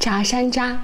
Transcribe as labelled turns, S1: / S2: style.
S1: 炸山楂